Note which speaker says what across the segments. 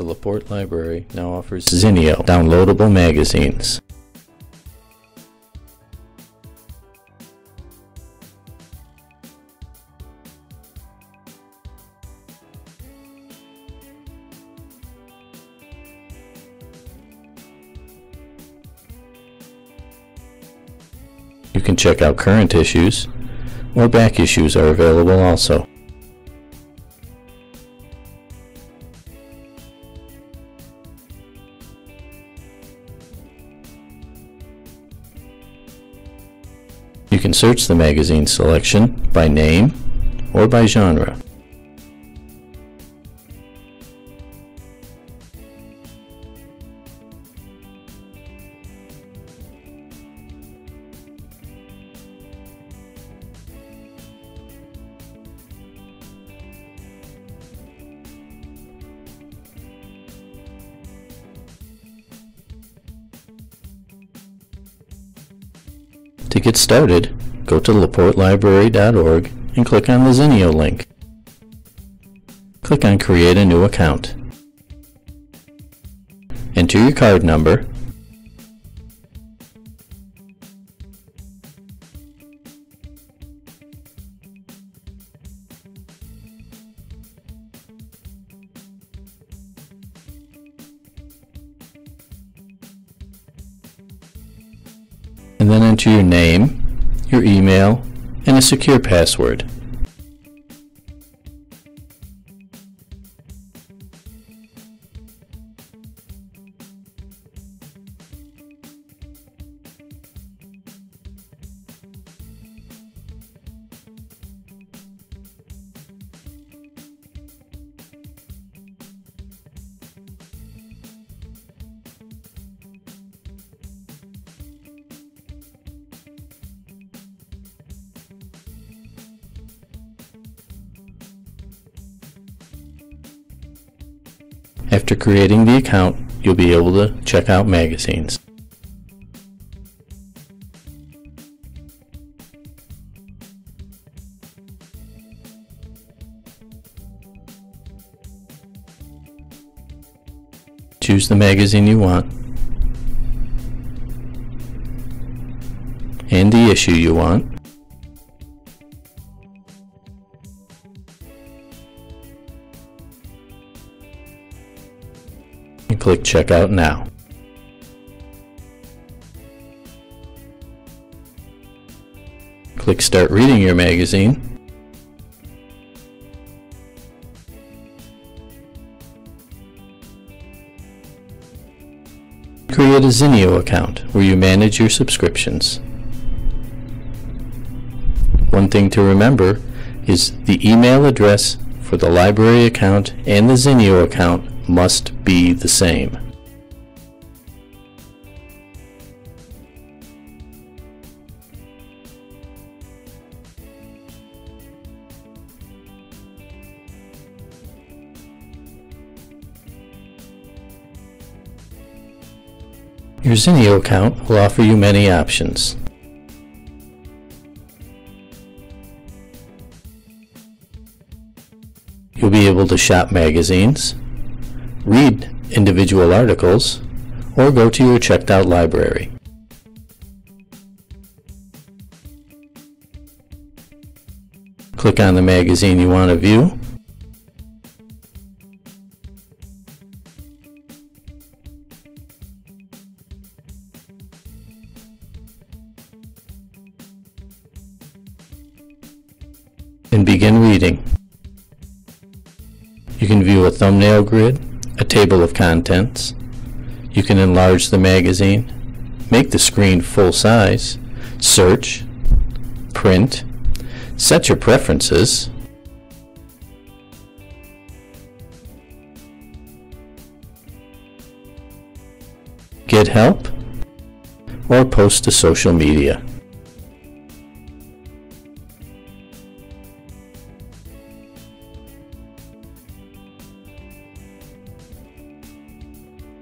Speaker 1: The LaPorte Library now offers Zinio downloadable magazines. You can check out current issues, or back issues are available also. You can search the magazine selection by name or by genre. To get started, go to laportelibrary.org and click on the Zinio link. Click on Create a new account. Enter your card number and then enter your name, your email, and a secure password. After creating the account, you'll be able to check out magazines. Choose the magazine you want and the issue you want. Click Checkout Now. Click Start reading your magazine. Create a Zinio account where you manage your subscriptions. One thing to remember is the email address for the library account and the Zinio account must be the same. Your Zinio account will offer you many options. You'll be able to shop magazines, read individual articles, or go to your checked out library. Click on the magazine you want to view. and begin reading. You can view a thumbnail grid, table of contents. You can enlarge the magazine, make the screen full size, search, print, set your preferences, get help, or post to social media.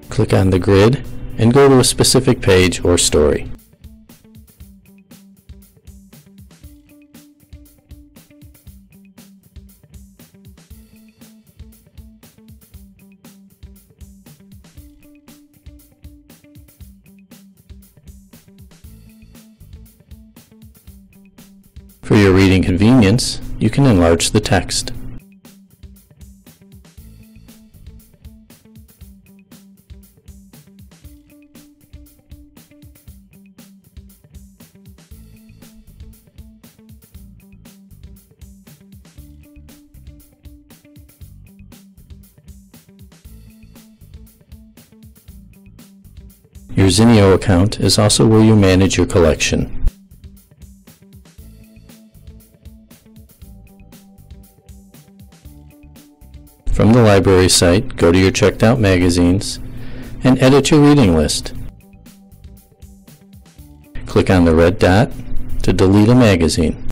Speaker 1: Click on the grid and go to a specific page or story. For your reading convenience, you can enlarge the text. Your Zinio account is also where you manage your collection. From the library site, go to your checked out magazines and edit your reading list. Click on the red dot to delete a magazine.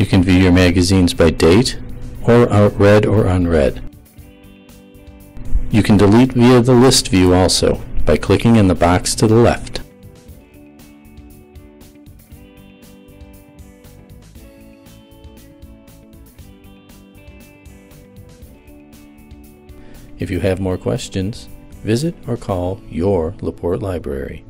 Speaker 1: You can view your magazines by date or read or unread. You can delete via the list view also by clicking in the box to the left. If you have more questions, visit or call your LaPorte Library.